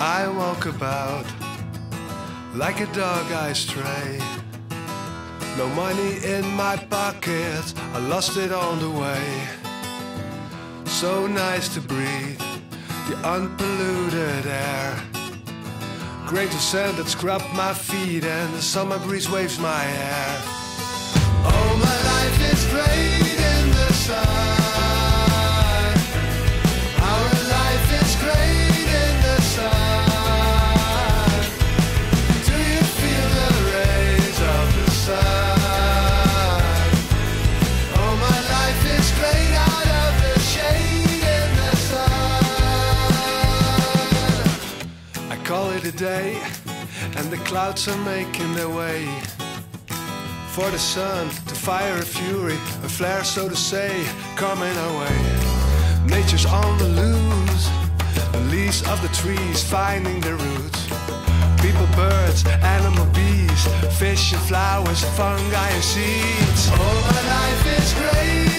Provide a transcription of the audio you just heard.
I walk about like a dog I stray. No money in my pocket, I lost it on the way. So nice to breathe the unpolluted air. Grains of sand that scrub my feet, and the summer breeze waves my hair. A day, and the clouds are making their way for the sun to fire a fury, a flare, so to say, coming our way. Nature's on the loose, the leaves of the trees finding their roots. People, birds, animal, bees, fish and flowers, fungi and seeds. Oh, my life is great